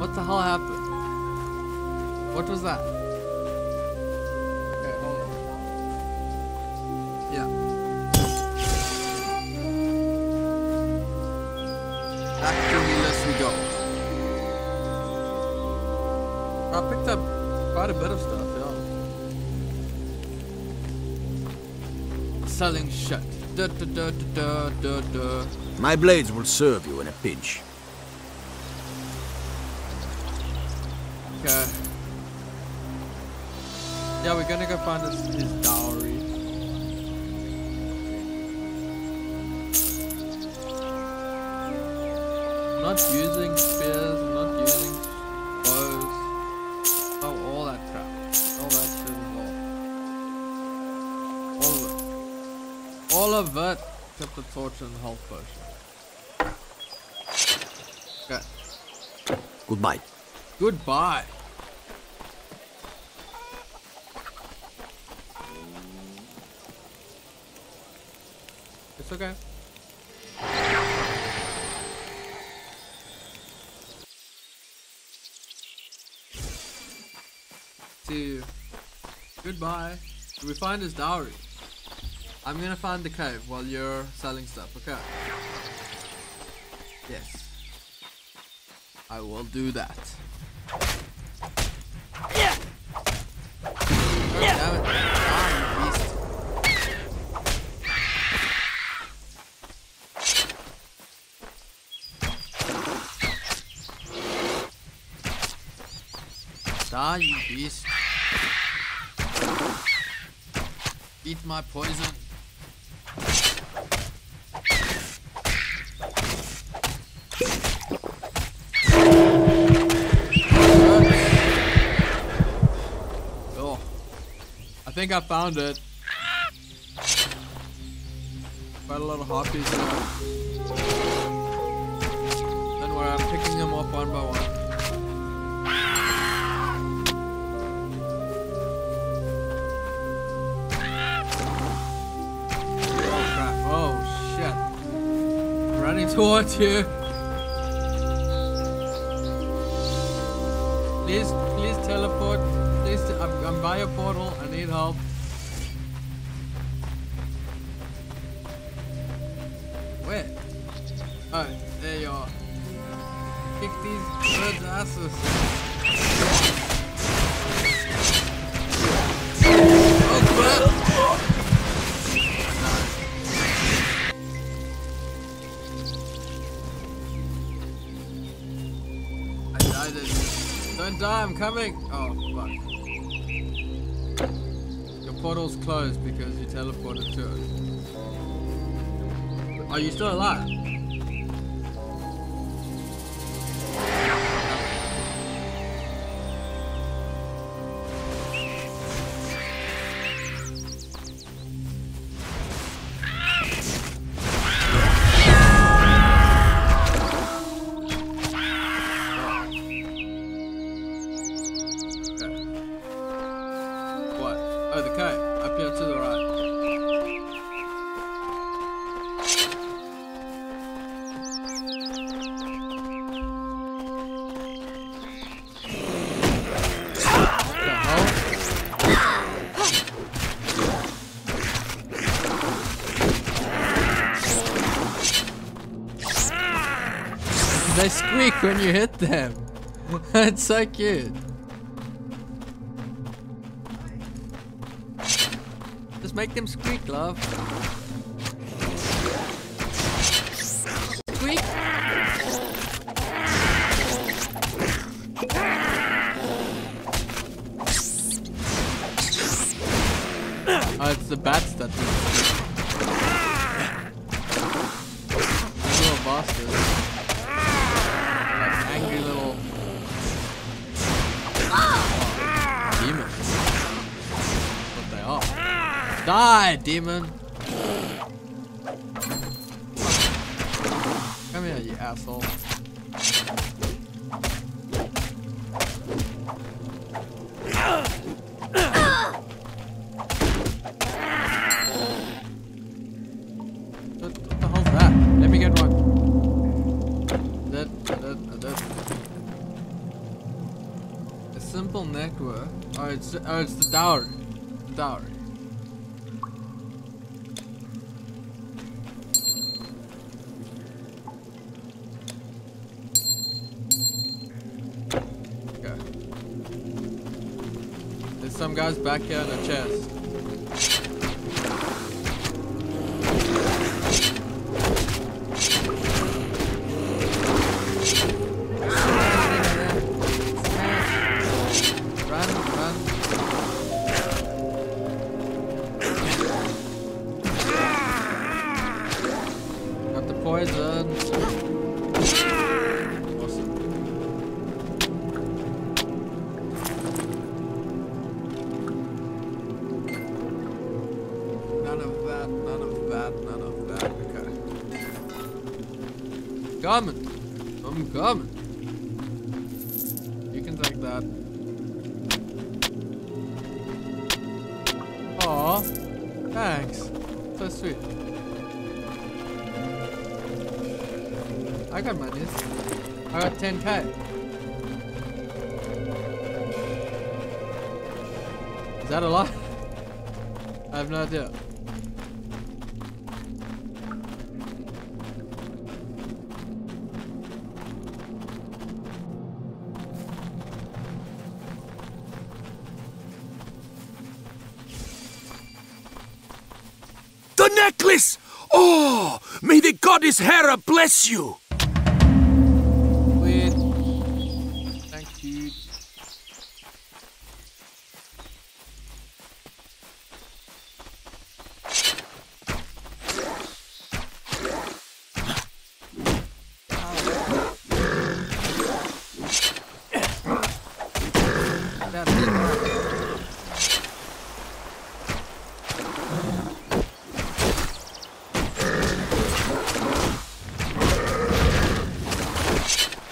What the hell happened? What was that? Okay, hold on. Yeah. Back to Helos we go. I picked up quite a bit of stuff, yeah. Selling shit. Da, da, da. My blades will serve you in a pinch. Okay. Uh, yeah, we're gonna go find his, his dowry. I'm not using spears, I'm not using bows. Oh, all that crap. All that shit is all. All of it. All of it. Except the torch and the health potion. Okay. Goodbye. Goodbye. Okay. Goodbye. We find his dowry? I'm gonna find the cave while you're selling stuff, okay? Yes. I will do that. Yeah. Oh, damn it. Ah, you beast. Die, you beast. Eat my poison. Oh. I think I found it. Quite a lot of harpies there. Don't worry, I'm picking them up one by one. Running towards you. Please, please teleport. Please, t- I'm, I'm by a portal. I need help. Where? Oh, there you are. Kick these birds' asses. Die, I'm coming! Oh, fuck. Your portal's closed because you teleported to it. Are you still alive? Oh, the cave. Up here to the right. The? They squeak when you hit them. That's so cute. Just make them squeak, love. Squeak. Oh, it's the bats that do it. Little bastards. Die, demon! Come here, you asshole. What, what the hell's that? Let me get one. That, that, that. simple network. Oh, it's oh, it's the dowry. The dowry. Some guys back here in the chest. I'm coming. I'm coming. You can take that. Aw, thanks. So sweet. I got monies. I got 10k. Is that a lot? I have no idea. Necklace! Oh! May the goddess Hera bless you! Sweet. Thank you. That big one.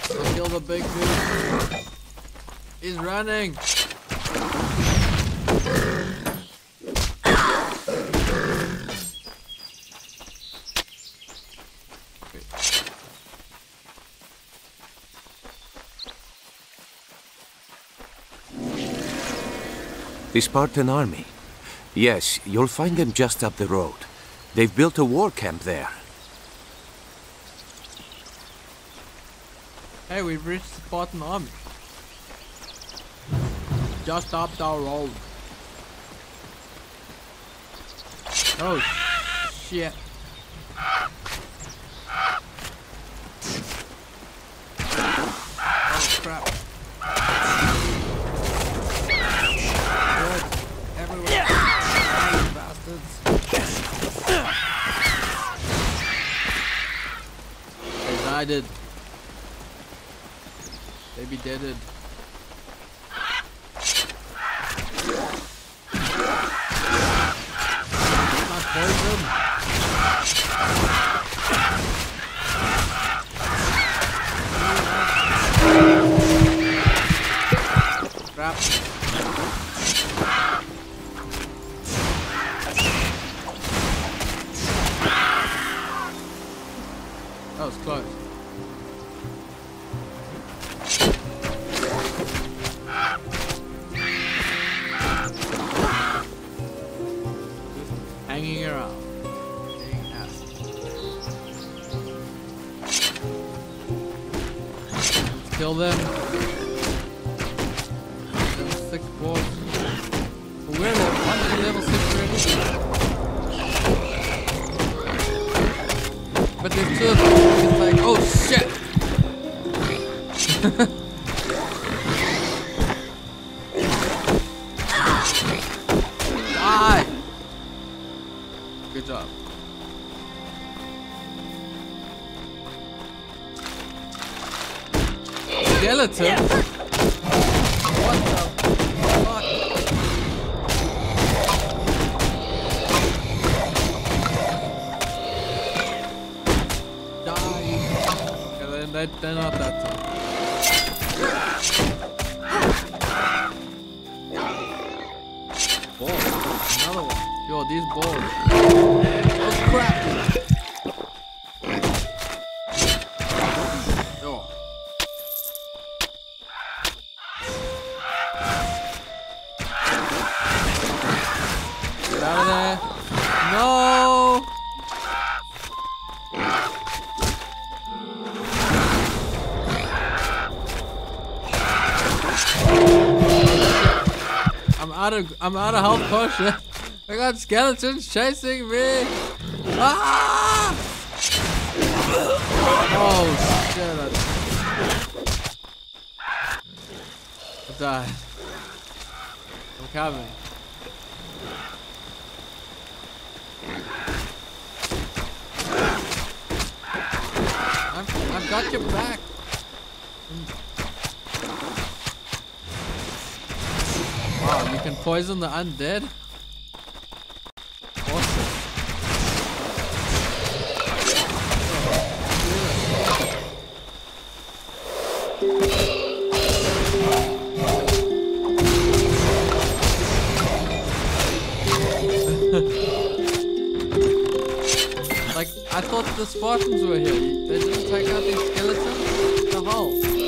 Let's kill the big dude. He's running. The Spartan army. Yes, you'll find them just up the road. They've built a war camp there. Hey, we've reached Spartan army. Just up the road. Oh, shit. Oh, crap. Good. Everywhere. They died it. Be deaded. Not poison. Crap. That was close. Them. Level 6 boss. But we're level, aren't level 6 already? But there's two Skeleton? What the fuck? Die. Yeah, they're, they're, they're not that tough. Ball. Another one. Yo, these balls. Oh crap! Out of I'm out of health potion. I got skeletons chasing me. Ah! Oh shit! I, died. I'm coming. I've, I've got your back. Can poison the undead? Like, I thought the Spartans were here. They didn't take out these skeletons? The hole.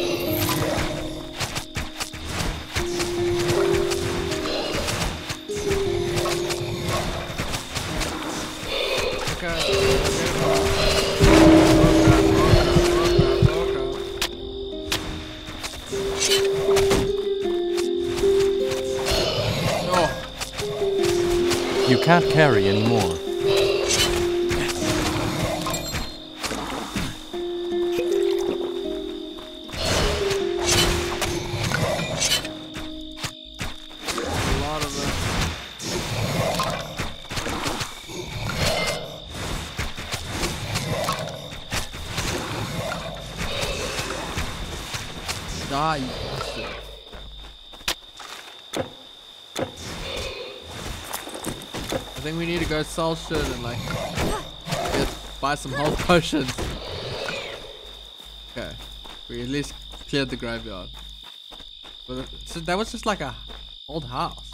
Can't carry anymore. Die, you bastard. I think we need to go sell shit and like get, buy some health potions. Okay, we at least cleared the graveyard. But so that was just like a old house.